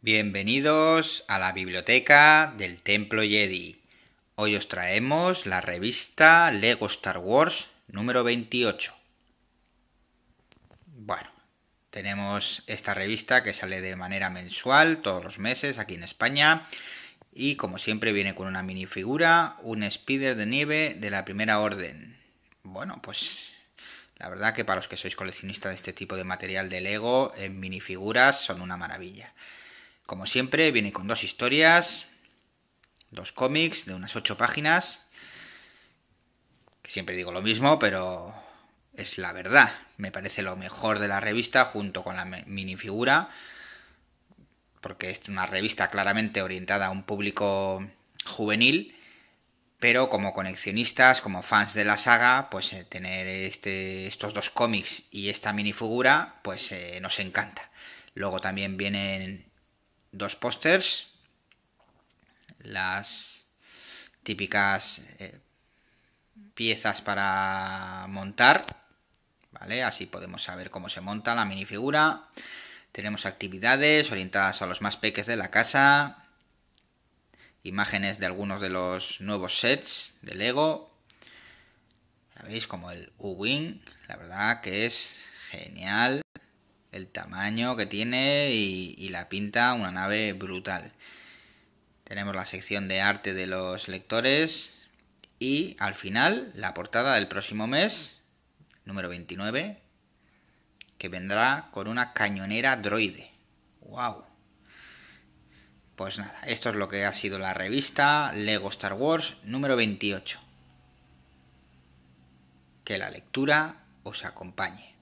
Bienvenidos a la biblioteca del Templo Jedi. Hoy os traemos la revista Lego Star Wars número 28. Bueno, tenemos esta revista que sale de manera mensual todos los meses aquí en España y como siempre viene con una minifigura, un speeder de nieve de la primera orden. Bueno, pues la verdad que para los que sois coleccionistas de este tipo de material de Lego en minifiguras son una maravilla. Como siempre, viene con dos historias, dos cómics de unas ocho páginas, que siempre digo lo mismo, pero es la verdad. Me parece lo mejor de la revista junto con la minifigura, porque es una revista claramente orientada a un público juvenil, pero como coleccionistas, como fans de la saga, pues eh, tener este, estos dos cómics y esta minifigura, pues eh, nos encanta. Luego también vienen dos pósters, las típicas eh, piezas para montar, Así podemos saber cómo se monta la minifigura. Tenemos actividades orientadas a los más peques de la casa, imágenes de algunos de los nuevos sets de Lego. Ya veis como el U-Wing, la verdad que es genial el tamaño que tiene y, la pinta una nave brutal. Tenemos la sección de arte de los lectores y al final la portada del próximo mes, número 29, que vendrá con una cañonera droide. ¡Wow! Pues nada, esto es lo que ha sido la revista Lego Star Wars número 28. Que la lectura os acompañe.